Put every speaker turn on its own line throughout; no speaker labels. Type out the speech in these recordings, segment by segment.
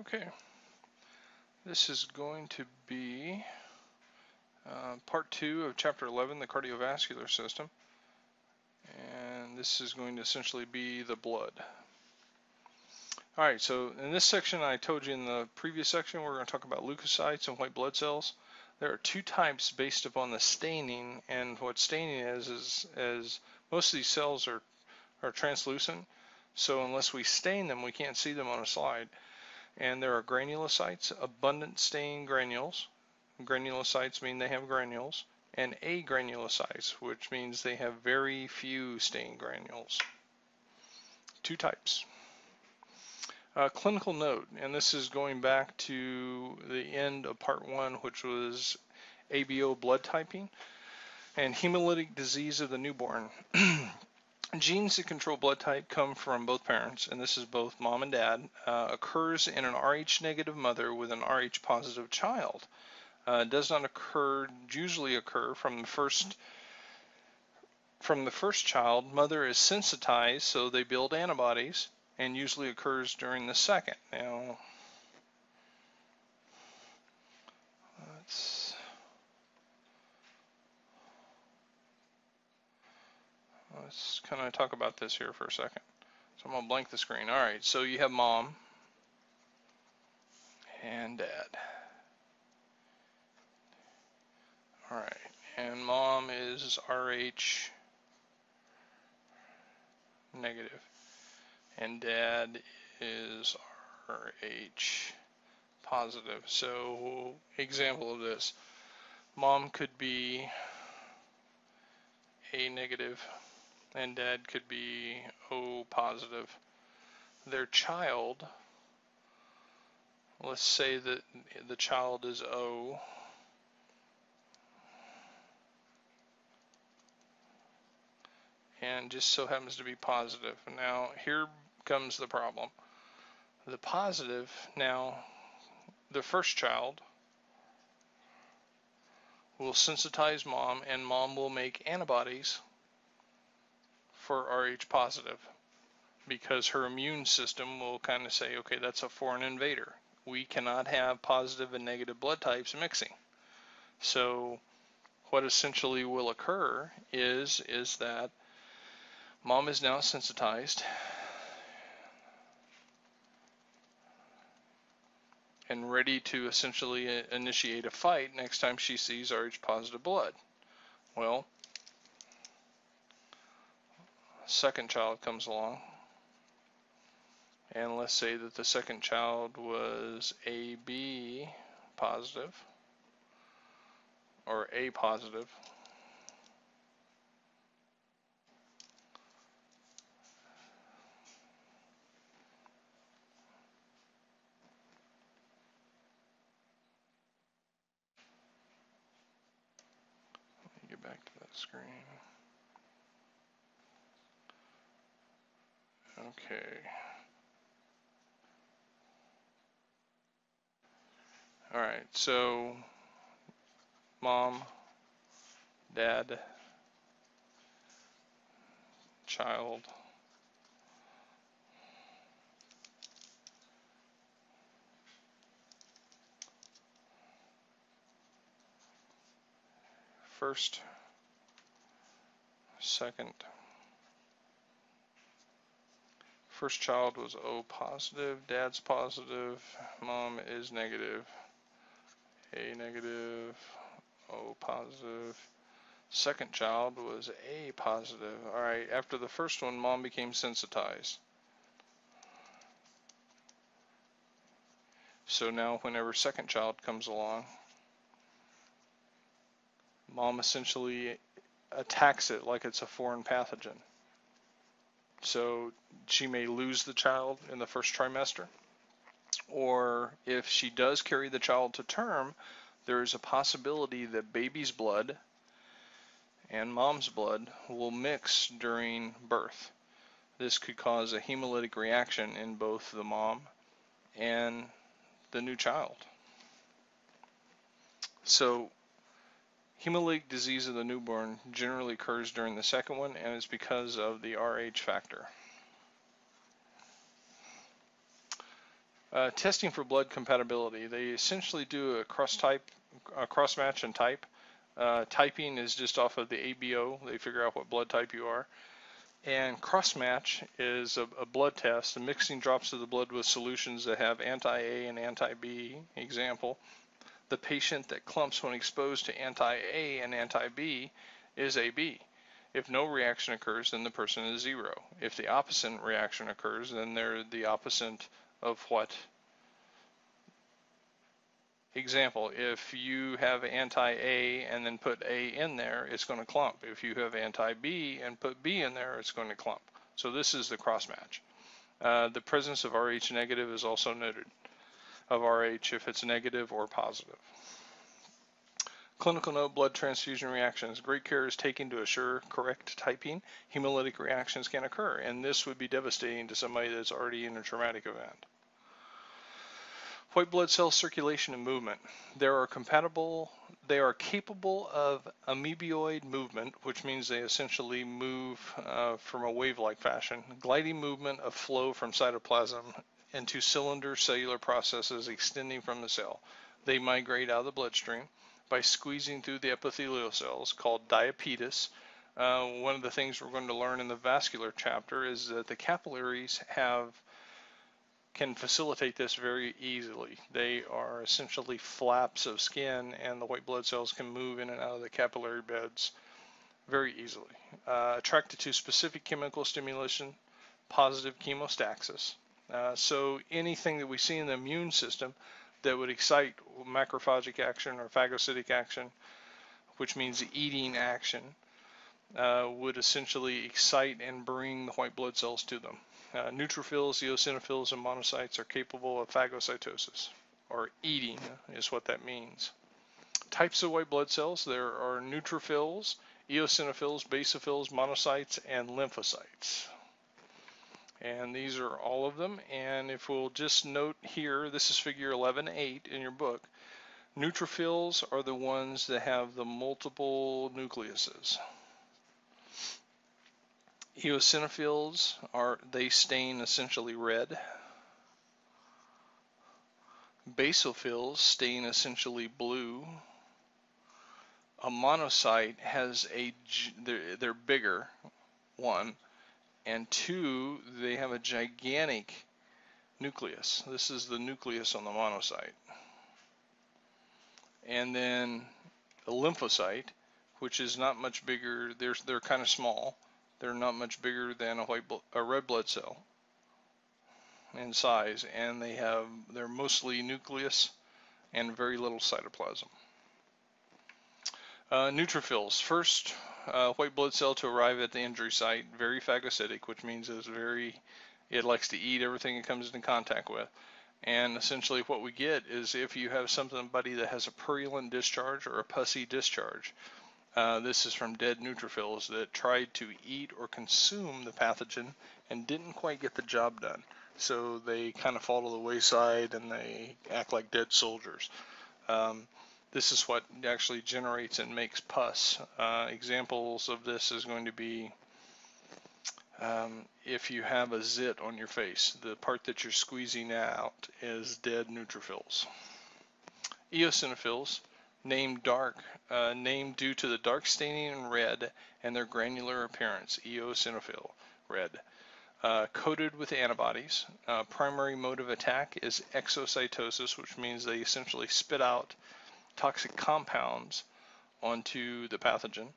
Okay, this is going to be uh, part two of chapter 11, the cardiovascular system. And this is going to essentially be the blood. All right, so in this section, I told you in the previous section, we're going to talk about leukocytes and white blood cells. There are two types based upon the staining, and what staining is, is, is most of these cells are, are translucent, so unless we stain them, we can't see them on a slide. And there are granulocytes, abundant staining granules. Granulocytes mean they have granules. And agranulocytes, which means they have very few stain granules. Two types. Uh, clinical note, and this is going back to the end of part one, which was ABO blood typing and hemolytic disease of the newborn. Genes that control blood type come from both parents, and this is both mom and dad, uh, occurs in an Rh negative mother with an Rh positive child. Uh, does not occur, usually occur from the first from the first child, mother is sensitized, so they build antibodies, and usually occurs during the second. Now, let's let's kind of talk about this here for a second. So I'm going to blank the screen. All right, so you have mom and dad. All right, and mom is RH negative. and dad is RH positive. So example of this, mom could be A negative and dad could be O positive. Their child, let's say that the child is O. And just so happens to be positive. Now, here comes the problem. The positive, now, the first child will sensitize mom, and mom will make antibodies for Rh positive because her immune system will kind of say, okay, that's a foreign invader. We cannot have positive and negative blood types mixing. So what essentially will occur is is that mom is now sensitized and ready to essentially initiate a fight next time she sees Rh positive blood. Well, second child comes along, and let's say that the second child was AB positive, or A positive, Let me get back to that screen. Okay. All right, so mom, dad, child, first, second, First child was O positive, dad's positive, mom is negative. A negative, O positive. Second child was A positive. All right, after the first one, mom became sensitized. So now whenever second child comes along, mom essentially attacks it like it's a foreign pathogen. So she may lose the child in the first trimester. Or if she does carry the child to term, there is a possibility that baby's blood and mom's blood will mix during birth. This could cause a hemolytic reaction in both the mom and the new child. So Hemolytic disease of the newborn generally occurs during the second one and is because of the Rh factor. Uh, testing for blood compatibility. They essentially do a cross type, a cross match and type. Uh, typing is just off of the ABO. They figure out what blood type you are. And cross match is a, a blood test, mixing drops of the blood with solutions that have anti-A and anti-B. Example, the patient that clumps when exposed to anti-A and anti-B is AB. If no reaction occurs, then the person is zero. If the opposite reaction occurs, then they're the opposite of what example, if you have anti-A and then put A in there, it's going to clump. If you have anti-B and put B in there, it's going to clump. So this is the cross match. Uh, the presence of Rh negative is also noted of Rh if it's negative or positive. Clinical note blood transfusion reactions. Great care is taken to assure correct typing. Hemolytic reactions can occur, and this would be devastating to somebody that's already in a traumatic event. White blood cell circulation and movement. They are compatible. They are capable of amoeboid movement, which means they essentially move uh, from a wave-like fashion. Gliding movement of flow from cytoplasm into cylinder cellular processes extending from the cell. They migrate out of the bloodstream by squeezing through the epithelial cells called diapedesis. Uh, one of the things we're going to learn in the vascular chapter is that the capillaries have can facilitate this very easily. They are essentially flaps of skin and the white blood cells can move in and out of the capillary beds very easily. Uh, attracted to specific chemical stimulation, positive chemotaxis. Uh, so anything that we see in the immune system that would excite macrophagic action or phagocytic action, which means eating action, uh, would essentially excite and bring the white blood cells to them. Uh, neutrophils, eosinophils, and monocytes are capable of phagocytosis, or eating is what that means. Types of white blood cells, there are neutrophils, eosinophils, basophils, monocytes, and lymphocytes. And these are all of them. And if we'll just note here, this is figure 11.8 in your book. Neutrophils are the ones that have the multiple nucleuses. Eosinophils are, they stain essentially red. Basophils stain essentially blue. A monocyte has a, they're, they're bigger, one, and two, they have a gigantic nucleus. This is the nucleus on the monocyte. And then a lymphocyte, which is not much bigger, they're, they're kind of small. They're not much bigger than a white a red blood cell in size, and they have they're mostly nucleus and very little cytoplasm. Uh, neutrophils. First, uh, white blood cell to arrive at the injury site, very phagocytic, which means it's very, it likes to eat everything it comes into contact with. And essentially what we get is if you have somebody that has a purulent discharge or a pussy discharge, uh, this is from dead neutrophils that tried to eat or consume the pathogen and didn't quite get the job done. So they kind of fall to the wayside and they act like dead soldiers. Um, this is what actually generates and makes pus. Uh, examples of this is going to be um, if you have a zit on your face, the part that you're squeezing out is dead neutrophils. Eosinophils, named dark, uh, named due to the dark staining in red and their granular appearance, eosinophil, red. Uh, coated with antibodies. Uh, primary mode of attack is exocytosis, which means they essentially spit out toxic compounds onto the pathogen,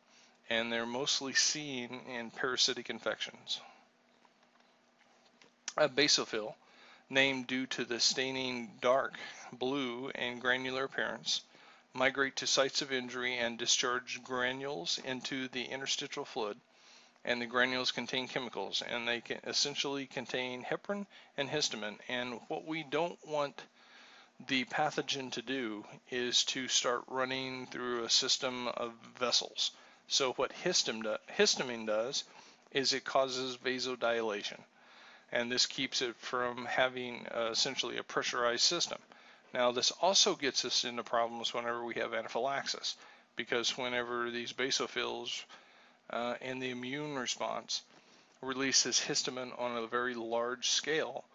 and they're mostly seen in parasitic infections. A basophil, named due to the staining dark blue and granular appearance, migrate to sites of injury and discharge granules into the interstitial fluid. And the granules contain chemicals, and they can essentially contain heparin and histamine. And what we don't want the pathogen to do is to start running through a system of vessels. So what histamine does is it causes vasodilation and this keeps it from having uh, essentially a pressurized system. Now this also gets us into problems whenever we have anaphylaxis because whenever these basophils uh, and the immune response releases histamine on a very large scale,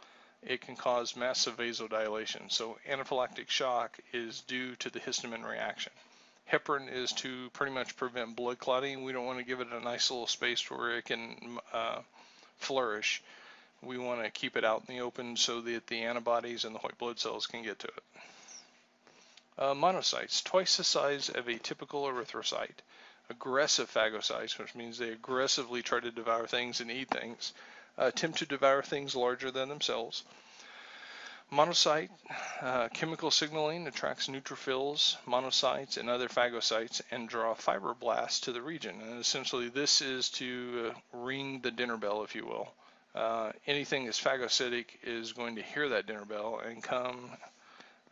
it can cause massive vasodilation. So anaphylactic shock is due to the histamine reaction. Heparin is to pretty much prevent blood clotting. We don't want to give it a nice little space where it can uh, flourish. We want to keep it out in the open so that the antibodies and the white blood cells can get to it. Uh, monocytes, twice the size of a typical erythrocyte. Aggressive phagocytes, which means they aggressively try to devour things and eat things, attempt to devour things larger than themselves. Monocyte uh, chemical signaling attracts neutrophils, monocytes, and other phagocytes and draw fibroblasts to the region. And essentially, this is to uh, ring the dinner bell, if you will. Uh, anything that's phagocytic is going to hear that dinner bell and come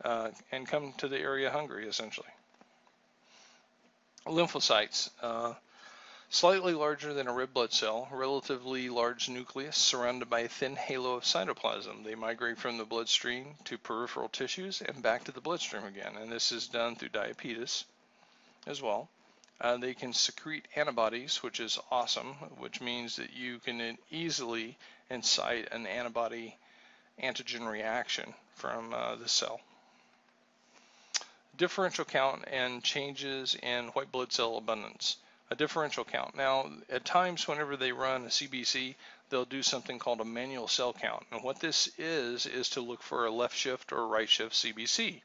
uh, and come to the area hungry, essentially. Lymphocytes. Slightly larger than a red blood cell, relatively large nucleus surrounded by a thin halo of cytoplasm. They migrate from the bloodstream to peripheral tissues and back to the bloodstream again, and this is done through diapedesis as well. Uh, they can secrete antibodies, which is awesome, which means that you can easily incite an antibody antigen reaction from uh, the cell. Differential count and changes in white blood cell abundance a differential count. Now, at times, whenever they run a CBC, they'll do something called a manual cell count. And what this is, is to look for a left shift or right shift CBC.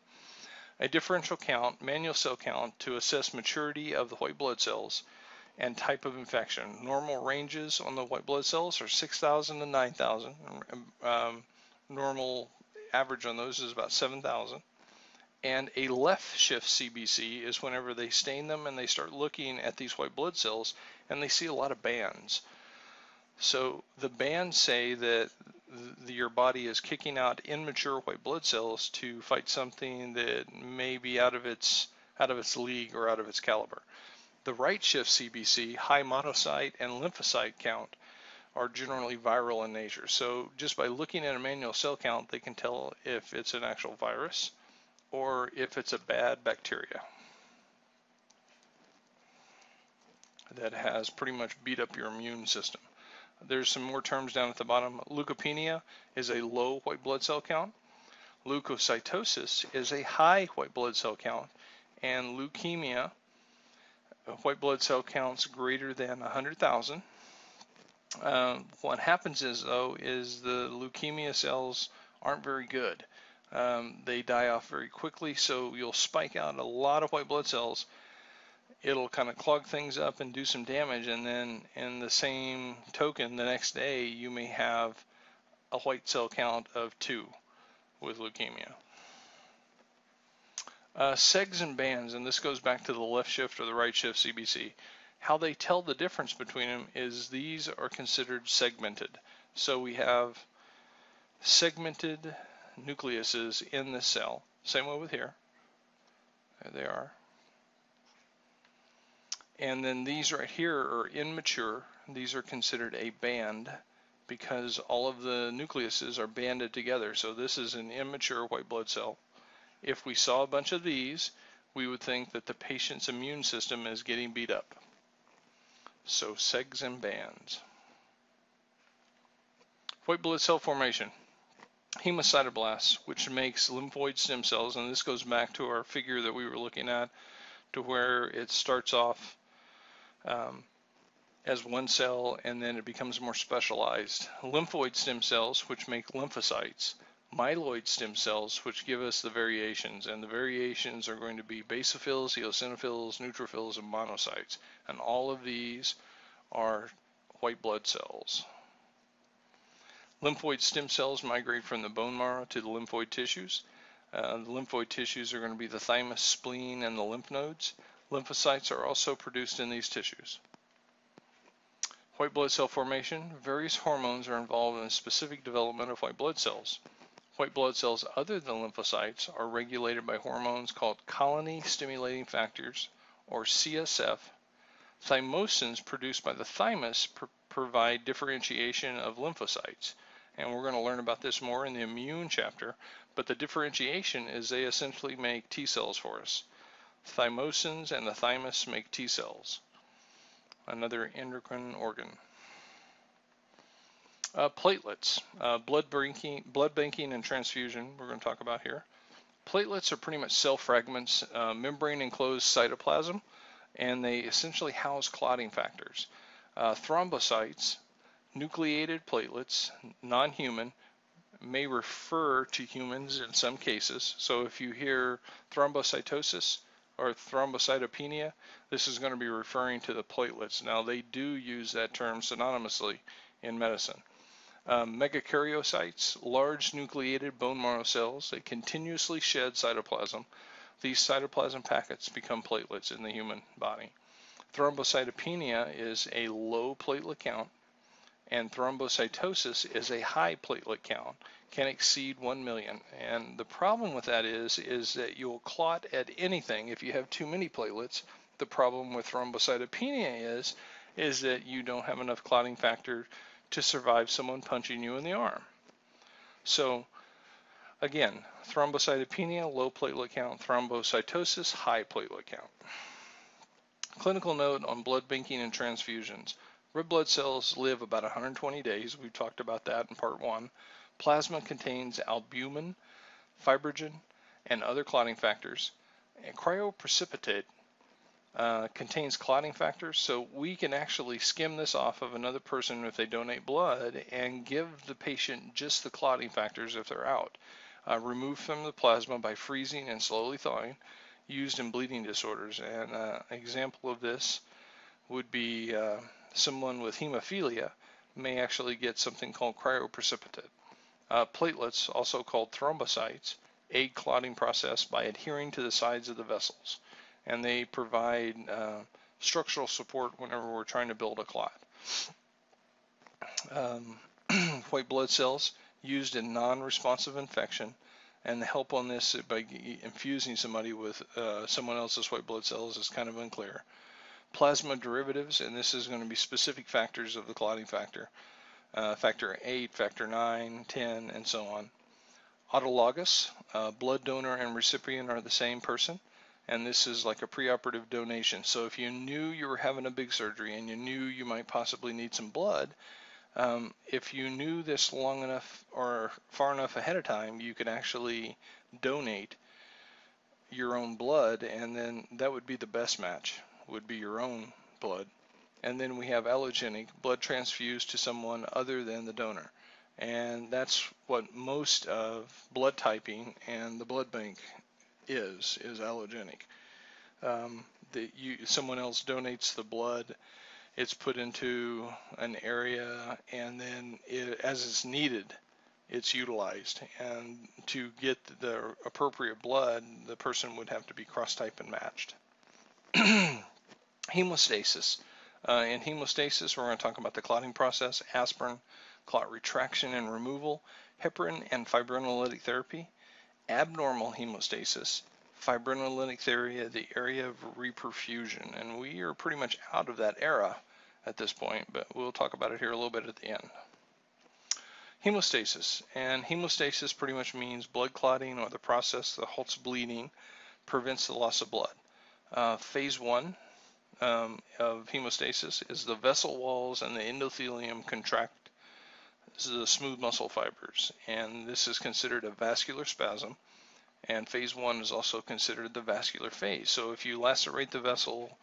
A differential count, manual cell count, to assess maturity of the white blood cells and type of infection. Normal ranges on the white blood cells are 6,000 to 9,000. Um, normal average on those is about 7,000. And a left shift CBC is whenever they stain them and they start looking at these white blood cells and they see a lot of bands. So the bands say that your body is kicking out immature white blood cells to fight something that may be out of its out of its league or out of its caliber. The right shift CBC, high monocyte and lymphocyte count, are generally viral in nature. So just by looking at a manual cell count, they can tell if it's an actual virus or if it's a bad bacteria that has pretty much beat up your immune system. There's some more terms down at the bottom. Leukopenia is a low white blood cell count. Leukocytosis is a high white blood cell count. And leukemia, white blood cell counts greater than 100,000. Uh, what happens is, though, is the leukemia cells aren't very good um, they die off very quickly. So you'll spike out a lot of white blood cells. It'll kind of clog things up and do some damage. And then in the same token, the next day, you may have a white cell count of two with leukemia. Uh, segs and bands, and this goes back to the left shift or the right shift CBC. How they tell the difference between them is these are considered segmented. So we have segmented nucleuses in the cell. Same way with here. There they are. And then these right here are immature. These are considered a band because all of the nucleuses are banded together. So this is an immature white blood cell. If we saw a bunch of these, we would think that the patient's immune system is getting beat up. So segs and bands. White blood cell formation hemocytoblasts, which makes lymphoid stem cells, and this goes back to our figure that we were looking at, to where it starts off um, as one cell and then it becomes more specialized. Lymphoid stem cells, which make lymphocytes, myeloid stem cells, which give us the variations, and the variations are going to be basophils, eosinophils, neutrophils, and monocytes, and all of these are white blood cells. Lymphoid stem cells migrate from the bone marrow to the lymphoid tissues. Uh, the lymphoid tissues are going to be the thymus, spleen, and the lymph nodes. Lymphocytes are also produced in these tissues. White blood cell formation. Various hormones are involved in the specific development of white blood cells. White blood cells other than lymphocytes are regulated by hormones called colony stimulating factors, or CSF. Thymosins produced by the thymus pr provide differentiation of lymphocytes and we're going to learn about this more in the immune chapter, but the differentiation is they essentially make T cells for us. Thymosins and the thymus make T cells, another endocrine organ. Uh, platelets, uh, blood banking, blood banking and transfusion. We're going to talk about here. Platelets are pretty much cell fragments, uh, membrane enclosed cytoplasm, and they essentially house clotting factors. Uh, thrombocytes, nucleated platelets, non-human, may refer to humans in some cases. So if you hear thrombocytosis or thrombocytopenia, this is going to be referring to the platelets. Now they do use that term synonymously in medicine. Um, megakaryocytes, large nucleated bone marrow cells, they continuously shed cytoplasm. These cytoplasm packets become platelets in the human body. Thrombocytopenia is a low platelet count, and thrombocytosis is a high platelet count, can exceed 1 million. And the problem with that is, is that you'll clot at anything if you have too many platelets. The problem with thrombocytopenia is, is that you don't have enough clotting factor to survive someone punching you in the arm. So again, thrombocytopenia, low platelet count, thrombocytosis, high platelet count. Clinical note on blood banking and transfusions. Red blood cells live about 120 days. We've talked about that in part one. Plasma contains albumin, fibrogen, and other clotting factors. And cryoprecipitate uh, contains clotting factors, so we can actually skim this off of another person if they donate blood and give the patient just the clotting factors if they're out. Uh, removed from the plasma by freezing and slowly thawing, used in bleeding disorders. And uh, an example of this would be uh, someone with hemophilia may actually get something called cryoprecipitate. Uh, platelets, also called thrombocytes, aid clotting process by adhering to the sides of the vessels and they provide uh, structural support whenever we're trying to build a clot. Um, white blood cells used in non-responsive infection and the help on this by infusing somebody with uh, someone else's white blood cells is kind of unclear. Plasma derivatives, and this is going to be specific factors of the clotting factor, uh, factor 8, factor 9, 10, and so on. Autologous, uh, blood donor and recipient are the same person and this is like a preoperative donation. So if you knew you were having a big surgery and you knew you might possibly need some blood, um, if you knew this long enough or far enough ahead of time, you could actually donate your own blood, and then that would be the best match, would be your own blood. And then we have allogenic, blood transfused to someone other than the donor. And that's what most of blood typing and the blood bank is is allogenic. Um, that you someone else donates the blood, it's put into an area, and then it, as it's needed, it's utilized. And to get the appropriate blood, the person would have to be cross-type and matched. hemostasis. Uh, in hemostasis, we're going to talk about the clotting process, aspirin, clot retraction and removal, heparin and fibrinolytic therapy, abnormal hemostasis, fibrinolytic area, the area of reperfusion. And we are pretty much out of that era at this point, but we'll talk about it here a little bit at the end. Hemostasis. And hemostasis pretty much means blood clotting or the process that halts bleeding, prevents the loss of blood. Uh, phase one um, of hemostasis is the vessel walls and the endothelium contract This is the smooth muscle fibers, and this is considered a vascular spasm. And phase one is also considered the vascular phase. So if you lacerate the vessel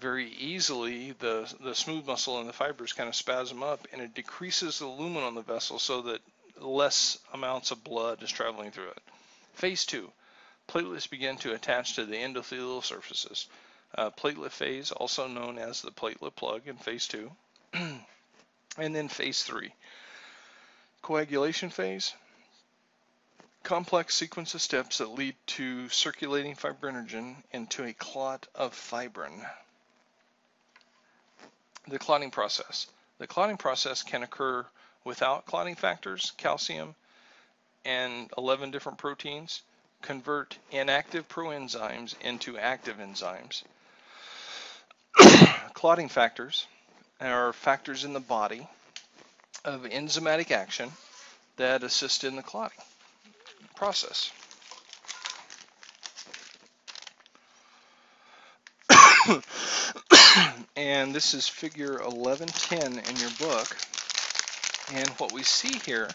very easily, the, the smooth muscle and the fibers kind of spasm up, and it decreases the lumen on the vessel so that less amounts of blood is traveling through it. Phase two, platelets begin to attach to the endothelial surfaces. Uh, platelet phase, also known as the platelet plug in phase two. and then phase three, Coagulation phase, complex sequence of steps that lead to circulating fibrinogen into a clot of fibrin. The clotting process. The clotting process can occur without clotting factors, calcium, and 11 different proteins, convert inactive proenzymes into active enzymes. clotting factors are factors in the body of enzymatic action that assist in the clotting process. and this is figure 1110 in your book. And what we see here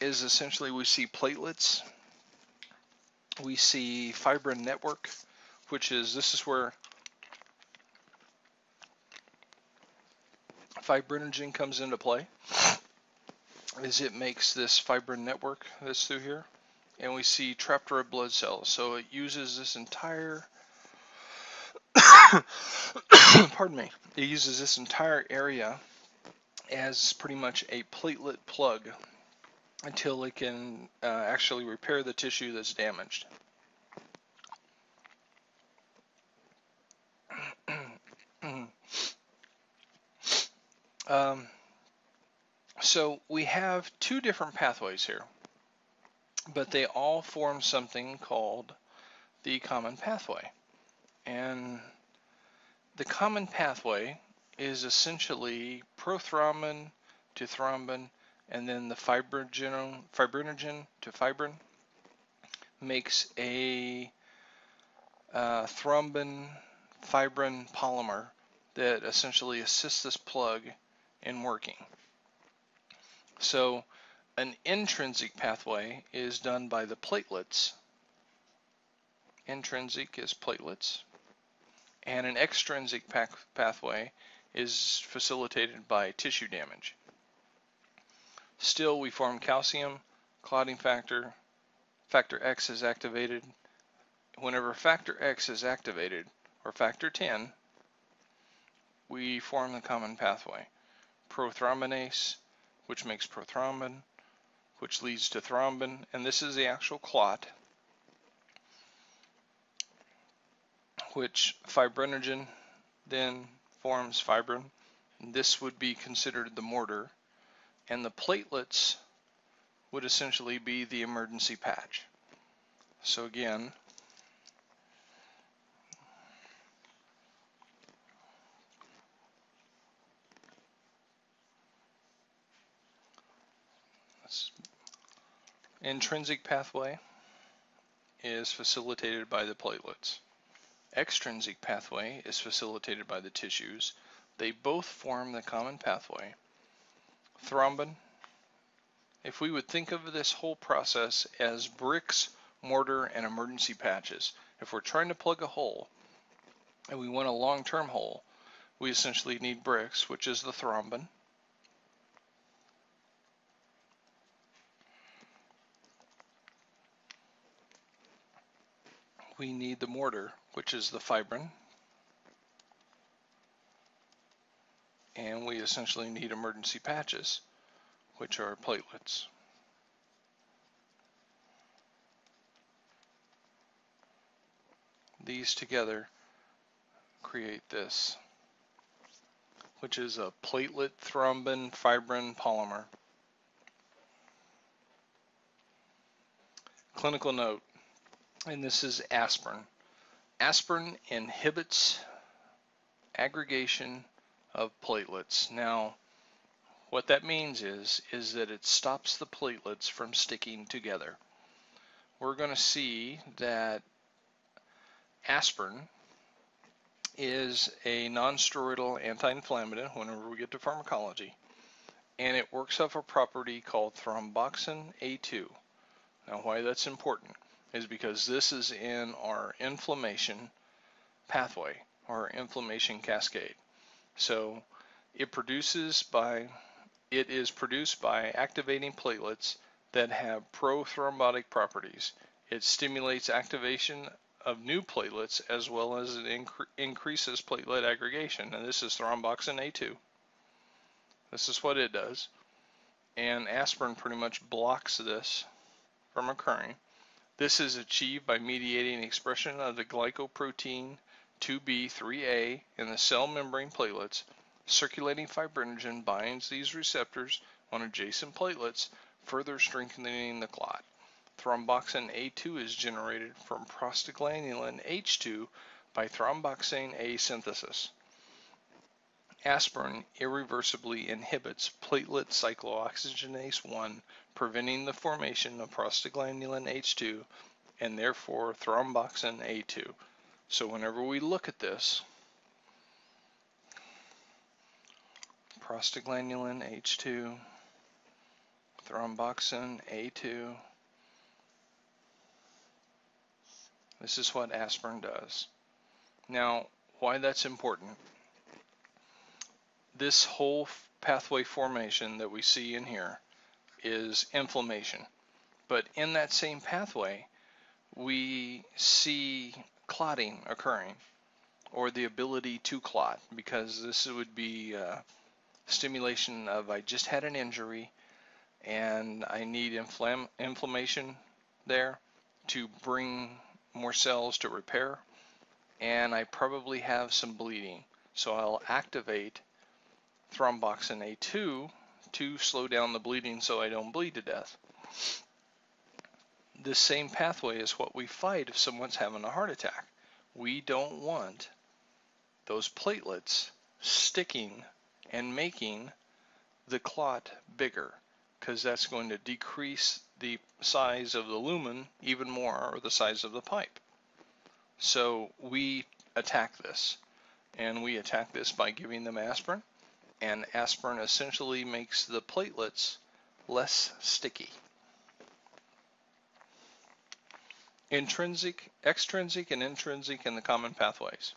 is essentially we see platelets, we see fibrin network, which is this is where fibrinogen comes into play is it makes this fibrin network that's through here and we see trapped red blood cells. So it uses this entire pardon me it uses this entire area as pretty much a platelet plug until it can uh, actually repair the tissue that's damaged Um, so we have two different pathways here, but they all form something called the common pathway. And the common pathway is essentially prothrombin to thrombin, and then the fibrinogen, fibrinogen to fibrin makes a uh, thrombin fibrin polymer that essentially assists this plug in working. So an intrinsic pathway is done by the platelets. Intrinsic is platelets. And an extrinsic pathway is facilitated by tissue damage. Still, we form calcium, clotting factor, factor X is activated. Whenever factor X is activated, or factor 10, we form the common pathway prothrombinase, which makes prothrombin, which leads to thrombin, and this is the actual clot, which fibrinogen then forms fibrin. This would be considered the mortar, and the platelets would essentially be the emergency patch. So again, Intrinsic pathway is facilitated by the platelets. Extrinsic pathway is facilitated by the tissues. They both form the common pathway. Thrombin, if we would think of this whole process as bricks, mortar, and emergency patches, if we're trying to plug a hole and we want a long-term hole, we essentially need bricks, which is the thrombin. We need the mortar, which is the fibrin. And we essentially need emergency patches, which are platelets. These together create this, which is a platelet thrombin fibrin polymer. Clinical note, and this is aspirin. Aspirin inhibits aggregation of platelets. Now, what that means is, is that it stops the platelets from sticking together. We're going to see that aspirin is a non-steroidal anti-inflammatory whenever we get to pharmacology, and it works off a property called thromboxane A2. Now, why that's important is because this is in our inflammation pathway or inflammation cascade. So it produces by it is produced by activating platelets that have prothrombotic properties. It stimulates activation of new platelets as well as it incre increases platelet aggregation. And this is thromboxane A2. This is what it does. And aspirin pretty much blocks this from occurring. This is achieved by mediating expression of the glycoprotein 2B3A in the cell membrane platelets. Circulating fibrinogen binds these receptors on adjacent platelets, further strengthening the clot. Thromboxane A2 is generated from prostaglandin H2 by thromboxane A synthesis. Aspirin irreversibly inhibits platelet cyclooxygenase 1, preventing the formation of prostaglandin H2 and therefore thromboxane A2. So whenever we look at this, prostaglandin H2, thromboxane A2. This is what aspirin does. Now, why that's important. This whole pathway formation that we see in here is inflammation. But in that same pathway, we see clotting occurring or the ability to clot because this would be uh, stimulation of I just had an injury and I need inflam inflammation there to bring more cells to repair and I probably have some bleeding. So I'll activate thromboxane A2 to slow down the bleeding so I don't bleed to death. This same pathway is what we fight if someone's having a heart attack. We don't want those platelets sticking and making the clot bigger because that's going to decrease the size of the lumen even more or the size of the pipe. So we attack this and we attack this by giving them aspirin and aspirin essentially makes the platelets less sticky. Intrinsic, extrinsic, and intrinsic in the common pathways.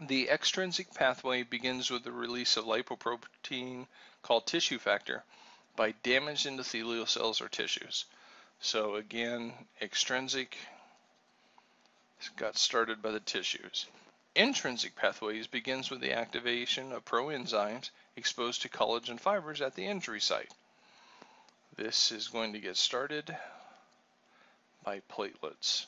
The extrinsic pathway begins with the release of lipoprotein called tissue factor by damaged endothelial cells or tissues. So again, extrinsic got started by the tissues. Intrinsic pathways begins with the activation of proenzymes exposed to collagen fibers at the injury site. This is going to get started by platelets.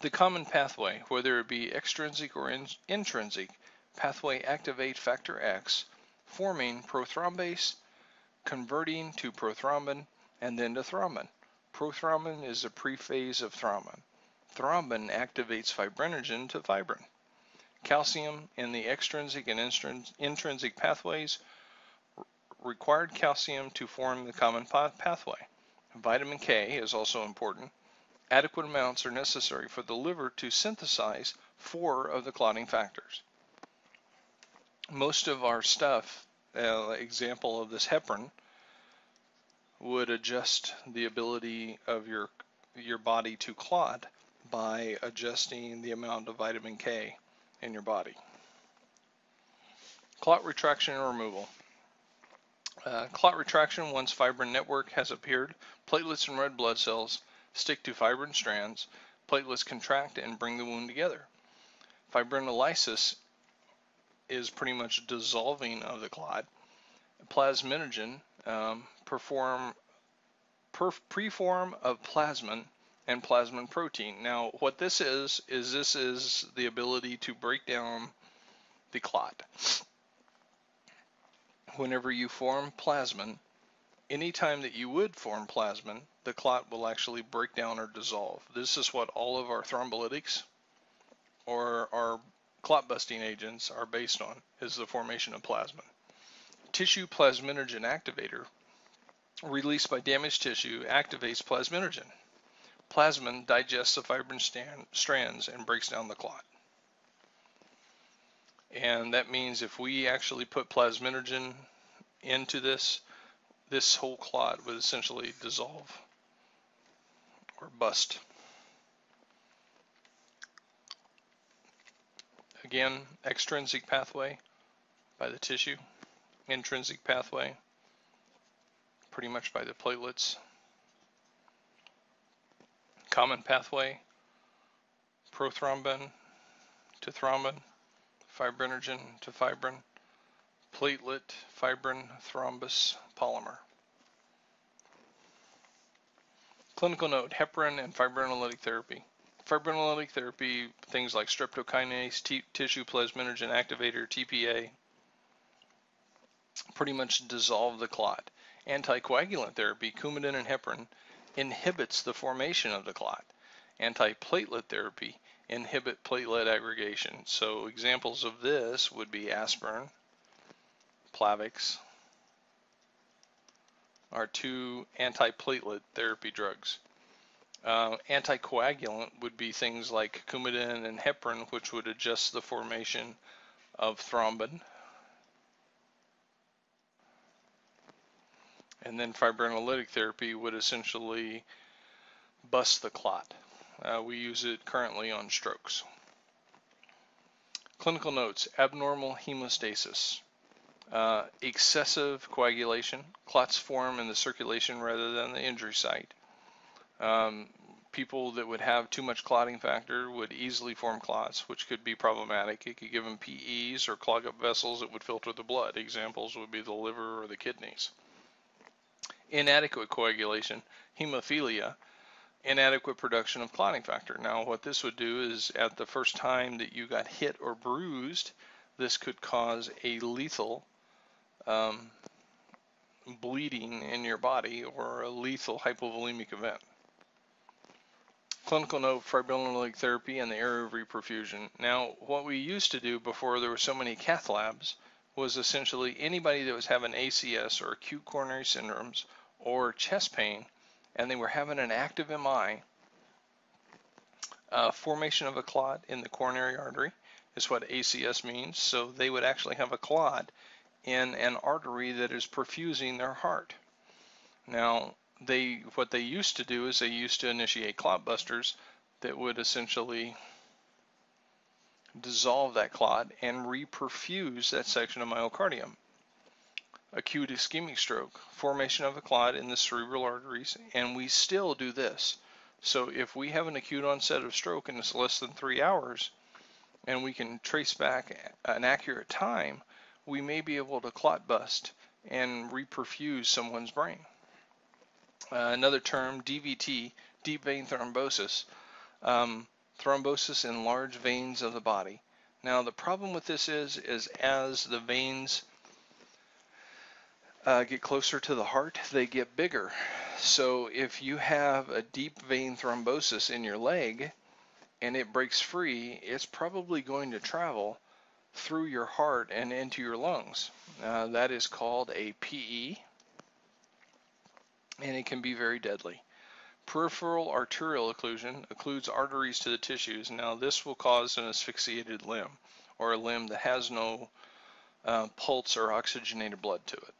The common pathway, whether it be extrinsic or in intrinsic, pathway activate factor X, forming prothrombase, converting to prothrombin, and then to thrombin. Prothrombin is a prephase of thrombin. Thrombin activates fibrinogen to fibrin. Calcium in the extrinsic and intrinsic pathways required calcium to form the common pathway. Vitamin K is also important. Adequate amounts are necessary for the liver to synthesize four of the clotting factors. Most of our stuff, uh, example of this heparin, would adjust the ability of your your body to clot by adjusting the amount of vitamin K in your body. Clot retraction and removal. Uh, clot retraction, once fibrin network has appeared, platelets and red blood cells stick to fibrin strands, platelets contract and bring the wound together. Fibrinolysis is pretty much dissolving of the clot. Plasminogen um, perform per, preform of plasmin and plasmin protein. Now, what this is, is this is the ability to break down the clot whenever you form plasmin, anytime that you would form plasmin, the clot will actually break down or dissolve. This is what all of our thrombolytics or our clot busting agents are based on, is the formation of plasmin. Tissue plasminogen activator released by damaged tissue activates plasminogen. Plasmin digests the fibrin strands and breaks down the clot. And that means if we actually put plasminogen into this, this whole clot would essentially dissolve or bust. Again, extrinsic pathway by the tissue, intrinsic pathway pretty much by the platelets. Common pathway, prothrombin to thrombin, fibrinogen to fibrin, platelet, fibrin, thrombus, polymer. Clinical note, heparin and fibrinolytic therapy. Fibrinolytic therapy, things like streptokinase, tissue plasminogen activator, TPA, pretty much dissolve the clot. Anticoagulant therapy, Coumadin and heparin, inhibits the formation of the clot. Antiplatelet therapy inhibit platelet aggregation. So examples of this would be aspirin, Plavix, are two antiplatelet therapy drugs. Uh, anticoagulant would be things like Coumadin and heparin, which would adjust the formation of thrombin. And then fibrinolytic therapy would essentially bust the clot. Uh, we use it currently on strokes. Clinical notes abnormal hemostasis, uh, excessive coagulation, clots form in the circulation rather than the injury site. Um, people that would have too much clotting factor would easily form clots, which could be problematic. It could give them PEs or clog up vessels that would filter the blood. Examples would be the liver or the kidneys. Inadequate coagulation, hemophilia, inadequate production of clotting factor. Now, what this would do is at the first time that you got hit or bruised, this could cause a lethal um, bleeding in your body or a lethal hypovolemic event. Clinical note fibrinolytic therapy and the area of reperfusion. Now, what we used to do before there were so many cath labs was essentially anybody that was having ACS or acute coronary syndromes or chest pain and they were having an active MI, uh, formation of a clot in the coronary artery is what ACS means. So they would actually have a clot in an artery that is perfusing their heart. Now, they what they used to do is they used to initiate clot busters that would essentially dissolve that clot and reperfuse that section of myocardium acute ischemic stroke, formation of a clot in the cerebral arteries, and we still do this. So if we have an acute onset of stroke and it's less than three hours, and we can trace back an accurate time, we may be able to clot bust and reperfuse someone's brain. Uh, another term, DVT, deep vein thrombosis, um, thrombosis in large veins of the body. Now the problem with this is, is as the veins uh, get closer to the heart, they get bigger. So if you have a deep vein thrombosis in your leg and it breaks free, it's probably going to travel through your heart and into your lungs. Uh, that is called a PE, and it can be very deadly. Peripheral arterial occlusion occludes arteries to the tissues. Now, this will cause an asphyxiated limb or a limb that has no uh, pulse or oxygenated blood to it.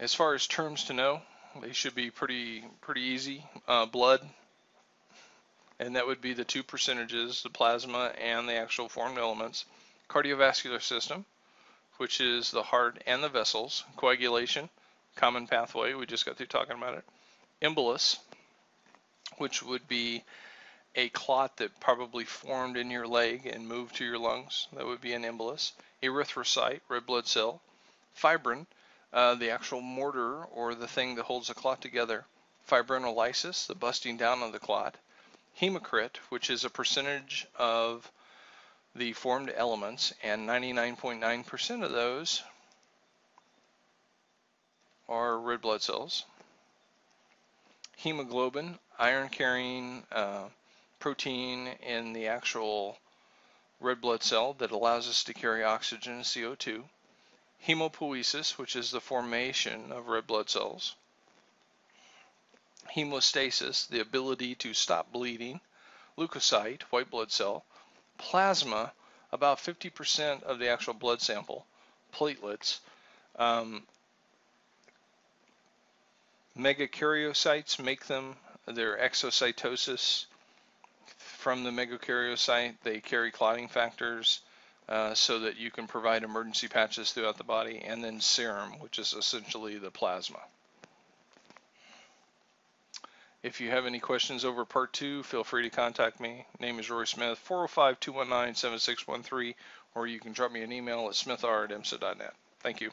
As far as terms to know, they should be pretty pretty easy. Uh, blood, and that would be the two percentages, the plasma and the actual formed elements. Cardiovascular system, which is the heart and the vessels. Coagulation, common pathway, we just got through talking about it. Embolus, which would be a clot that probably formed in your leg and moved to your lungs. That would be an embolus. Erythrocyte, red blood cell. Fibrin, uh, the actual mortar or the thing that holds the clot together, fibrinolysis, the busting down of the clot, hemocrit, which is a percentage of the formed elements, and 99.9% of those are red blood cells. Hemoglobin, iron carrying uh, protein in the actual red blood cell that allows us to carry oxygen and CO2 hemopoiesis, which is the formation of red blood cells, hemostasis, the ability to stop bleeding, leukocyte, white blood cell, plasma, about 50% of the actual blood sample, platelets, um, megakaryocytes make them, their exocytosis. From the megakaryocyte, they carry clotting factors, uh, so that you can provide emergency patches throughout the body, and then serum, which is essentially the plasma. If you have any questions over part two, feel free to contact me. Name is Roy Smith, 405 219 7613, or you can drop me an email at smithr at. Thank you.